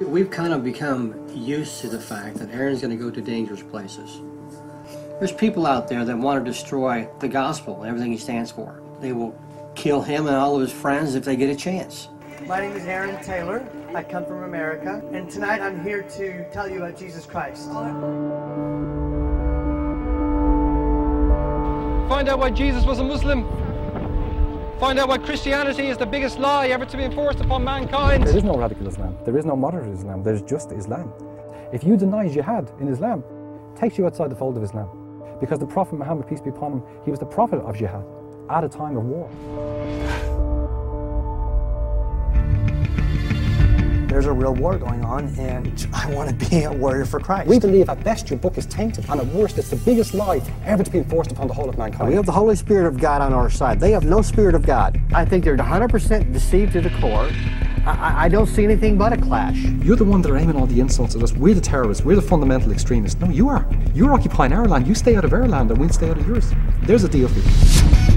We've kind of become used to the fact that Aaron's going to go to dangerous places. There's people out there that want to destroy the gospel and everything he stands for. They will kill him and all of his friends if they get a chance. My name is Aaron Taylor. I come from America, and tonight I'm here to tell you about Jesus Christ. Find out why Jesus was a Muslim. Find out why Christianity is the biggest lie ever to be enforced upon mankind. There is no radical Islam. There is no moderate Islam. There's just Islam. If you deny jihad in Islam, it takes you outside the fold of Islam. Because the Prophet Muhammad, peace be upon him, he was the prophet of jihad at a time of war. A real war going on, and I want to be a warrior for Christ. We believe at best your book is tainted, and at worst it's the biggest lie ever to be enforced upon the whole of mankind. We have the Holy Spirit of God on our side. They have no Spirit of God. I think they're 100% deceived to the core. I, I, don't see anything but a clash. You're the one that are aiming all the insults at us. We're the terrorists. We're the fundamental extremists. No, you are. You're occupying our land. You stay out of our land, and we'll stay out of yours. There's a deal for you.